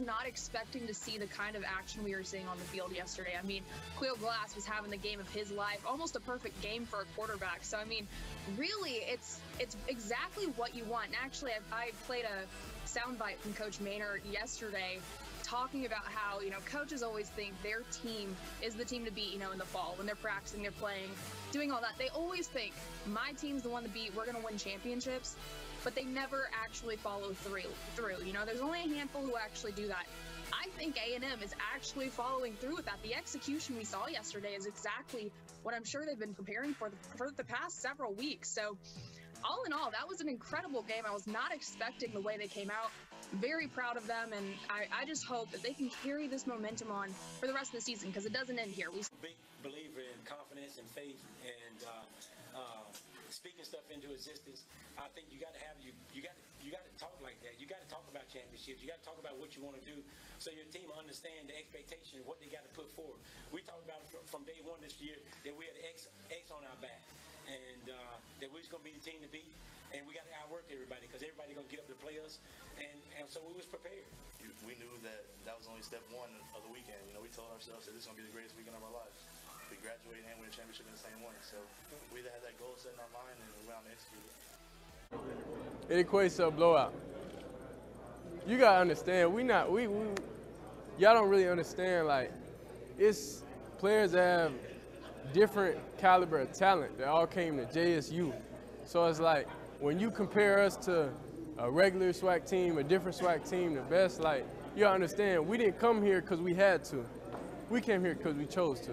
not expecting to see the kind of action we were seeing on the field yesterday. I mean, Aqeel Glass was having the game of his life, almost a perfect game for a quarterback. So I mean, really, it's it's exactly what you want. And actually, I, I played a soundbite from Coach Maynor yesterday talking about how you know coaches always think their team is the team to beat you know in the fall when they're practicing they're playing doing all that they always think my team's the one to beat we're going to win championships but they never actually follow through. Through, you know, there's only a handful who actually do that. I think A&M is actually following through with that. The execution we saw yesterday is exactly what I'm sure they've been preparing for the, for the past several weeks. So, all in all, that was an incredible game. I was not expecting the way they came out. Very proud of them, and I, I just hope that they can carry this momentum on for the rest of the season because it doesn't end here. We big believer in confidence and faith, and uh, uh, speaking stuff into existence. I think you got to have you you got you got to talk like that. You got to talk about championships. You got to talk about what you want to do, so your team understand the expectation, what they got to put forward. We talked about from day one this year that we had X X on our back, and uh, that we was going to be the team to beat, and we got to outwork everybody because everybody going to get up to play us, and and so we was prepared. We knew that that was only step one of the weekend. You know, we told ourselves that this is going to be the greatest weekend of our lives we graduate and win a championship in the same way. So we either had that goal set in our mind and we went out and executed it. It equates to a blowout. You gotta understand, we not we, we y'all don't really understand like it's players that have different caliber of talent that all came to JSU. So it's like when you compare us to a regular SWAC team, a different SWAC team, the best, like y'all understand, we didn't come here because we had to. We came here because we chose to.